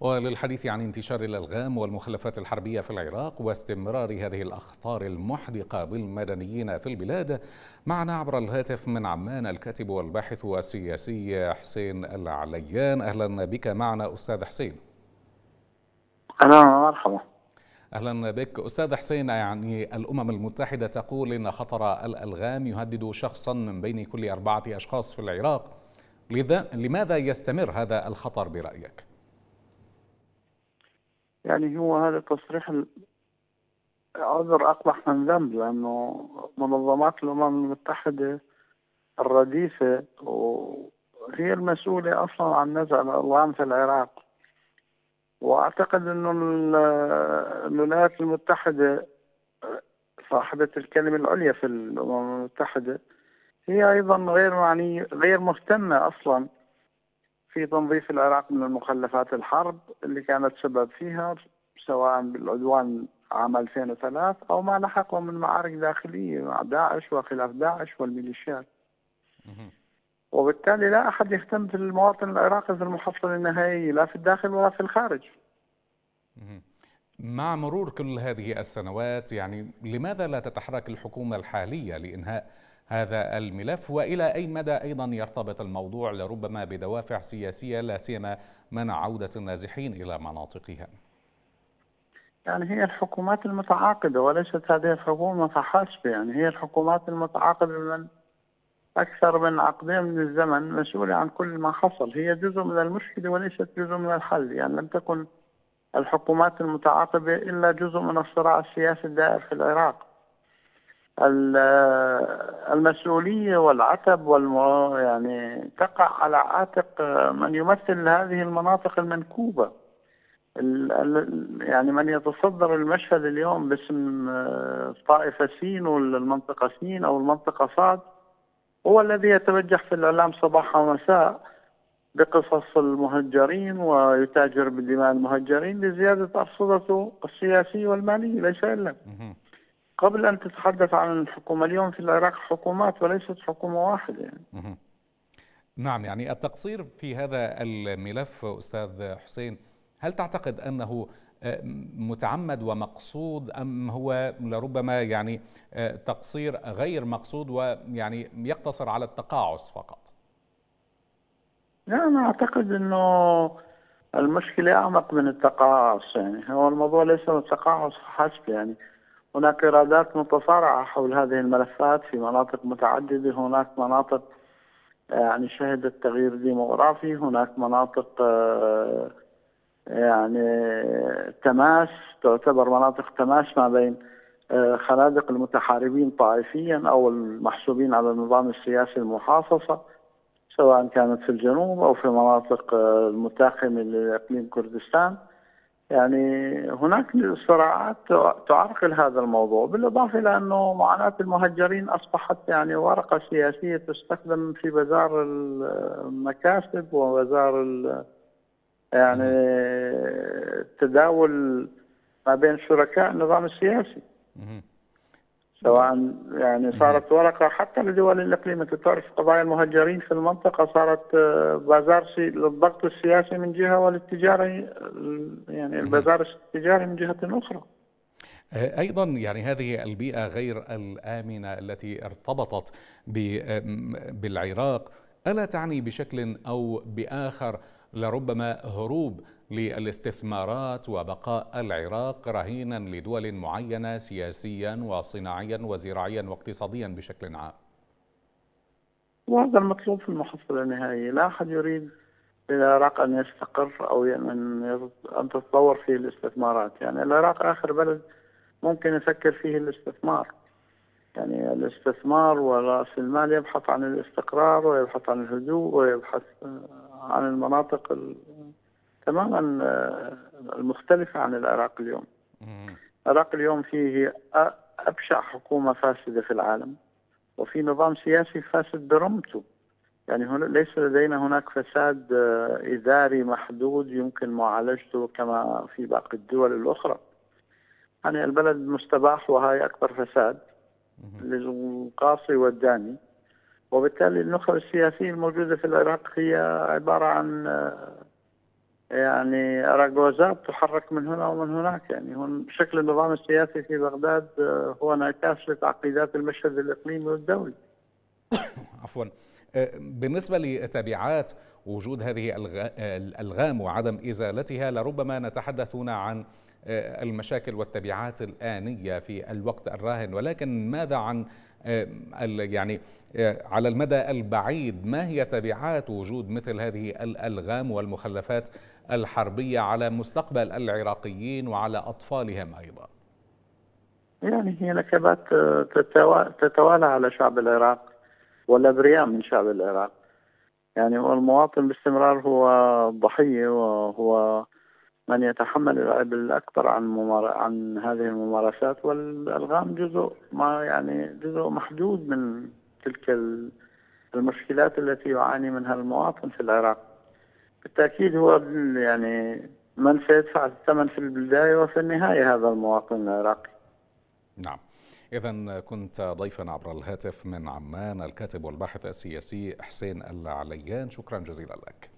وللحديث عن انتشار الألغام والمخلفات الحربية في العراق واستمرار هذه الأخطار المحدقة بالمدنيين في البلاد معنا عبر الهاتف من عمان الكاتب والباحث والسياسي حسين العليان. أهلا بك معنا أستاذ حسين. أهلا مرحبا أهلا بك. أستاذ حسين يعني الأمم المتحدة تقول إن خطر الألغام يهدد شخصا من بين كل أربعة أشخاص في العراق. لذا لماذا يستمر هذا الخطر برأيك؟ يعني هو هذا تصريح عذر أقبح من ذنب لأنه منظمات الأمم المتحدة الرديفة وهي المسؤولة أصلا عن نزع الألغام في العراق. وأعتقد أنه الولايات المتحدة صاحبة الكلمة العليا في الأمم المتحدة هي أيضا غير معني غير مهتمة أصلا في تنظيف العراق من المخلفات الحرب اللي كانت سبب فيها سواء بالعدوان عام 2003 أو ما لحقه من معارك داخلية مع داعش وخلاف داعش والميليشيات. وبالتالي لا أحد يهتم في المواطن العراقي في المحصلة النهائية لا في الداخل ولا في الخارج. مع مرور كل هذه السنوات يعني لماذا لا تتحرك الحكومة الحالية لإنهاء هذا الملف وإلى أي مدى أيضا يرتبط الموضوع لربما بدوافع سياسية لا سيما منع عودة النازحين إلى مناطقها. يعني هي الحكومات المتعاقدة وليست هذه الحكومة فحسب يعني هي الحكومات المتعاقدة من أكثر من عقدين من الزمن مسؤولة عن كل ما حصل هي جزء من المشكلة وليست جزء من الحل يعني لم تكن الحكومات المتعاقبه إلا جزء من الصراع السياسي الدائر في العراق. المسؤولية والعتب والم... يعني تقع على عاتق من يمثل هذه المناطق المنكوبة. يعني من يتصدر المشهد اليوم باسم طائفة سين ولا المنطقة سين أو المنطقة صاد هو الذي يتوجه في الإعلام صباحا ومساء بقصص المهجرين ويتاجر بدماء المهجرين لزيادة أرصدته السياسية والمالية ليس إلا. قبل أن تتحدث عن الحكومة اليوم في العراق حكومات وليست حكومة واحدة يعني. نعم يعني التقصير في هذا الملف أستاذ حسين هل تعتقد أنه متعمد ومقصود أم هو لربما يعني تقصير غير مقصود ويعني يقتصر على التقاعس فقط لا أنا أعتقد أنه المشكلة أعمق من التقاعس يعني هو الموضوع ليس التقاعس فحسب يعني هناك إيرادات متصارعة حول هذه الملفات في مناطق متعددة. هناك مناطق يعني شهدت تغيير ديموغرافي هناك مناطق آه، يعني تماس تعتبر مناطق تماس ما بين آه، خنادق المتحاربين طائفيا أو المحسوبين على النظام السياسي المحاصصة سواء كانت في الجنوب أو في مناطق آه، المتاخمة لإقليم كردستان. يعني هناك صراعات تعرقل هذا الموضوع بالإضافة إلى أنه معاناة المهجرين أصبحت يعني ورقة سياسية تستخدم في بازار المكاسب وبازار يعني تداول ما بين شركاء النظام السياسي. سواء يعني صارت ورقة حتى لدول الإقليم أنت تعرف قضايا المهجرين في المنطقة صارت آه، بازار للضغط السياسي من جهة والتجارة يعني البازار التجاري من جهة أخرى. آه، أيضا يعني هذه البيئة غير الآمنة التي ارتبطت بالعراق ألا تعني بشكل أو بآخر لربما هروب للاستثمارات وبقاء العراق رهينا لدول معينة سياسيا وصناعيا وزراعيا واقتصاديا بشكل عام. وهذا المطلوب في المحصله النهائيه، لا أحد يريد العراق أن يستقر أو أن أن تتطور فيه الاستثمارات، يعني العراق آخر بلد ممكن يفكر فيه الاستثمار. يعني الاستثمار ورأس المال يبحث عن الاستقرار ويبحث عن الهدوء ويبحث عن المناطق تماما آه، المختلفة عن العراق اليوم. العراق اليوم فيه أبشع حكومة فاسدة في العالم وفي نظام سياسي فاسد برمته. يعني هنا ليس لدينا هناك فساد آه، إداري محدود يمكن معالجته كما في باقي الدول الأخرى. يعني البلد مستباح وهي أكبر فساد للقاصي والداني. وبالتالي النخب السياسية الموجودة في العراق هي عبارة عن آه، يعني أراجوزات تحرك من هنا ومن هناك. يعني هون شكل النظام السياسي في بغداد آه، هو انعكاس لتعقيدات المشهد الإقليمي والدولي. عفوا. بالنسبة لتبعات وجود هذه الألغام وعدم إزالتها لربما نتحدث هنا عن آه، المشاكل والتبعات الآنية في الوقت الراهن. ولكن ماذا عن آه، يعني آه، على المدى البعيد ما هي تبعات وجود مثل هذه الألغام والمخلفات الحربية على مستقبل العراقيين وعلى أطفالهم أيضا؟ يعني هي نكبات تتوالى على شعب العراق. والأبرياء من شعب العراق. يعني والمواطن باستمرار هو ضحية وهو من يتحمل العبء الأكبر عن ممار... عن هذه الممارسات والألغام جزء ما يعني جزء محدود من تلك المشكلات التي يعاني منها المواطن في العراق. بالتأكيد هو يعني من سيدفع الثمن في البداية وفي النهاية هذا المواطن العراقي. نعم. إذا كنت ضيفا عبر الهاتف من عمان الكاتب والباحث السياسي حسين العليان شكرا جزيلا لك.